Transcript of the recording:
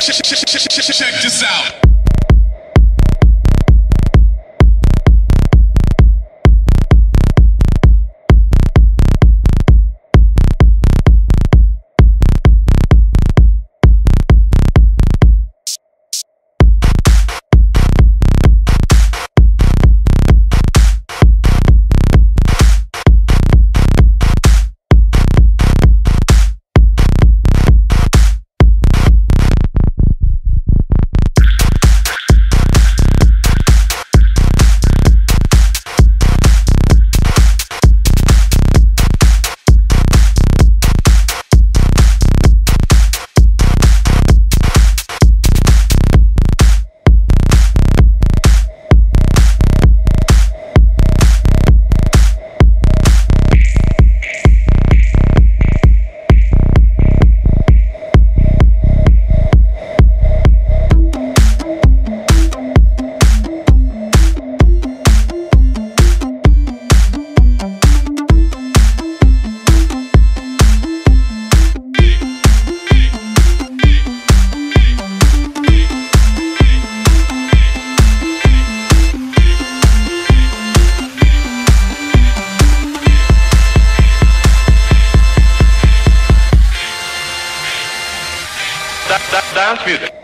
Check this out. Dance music.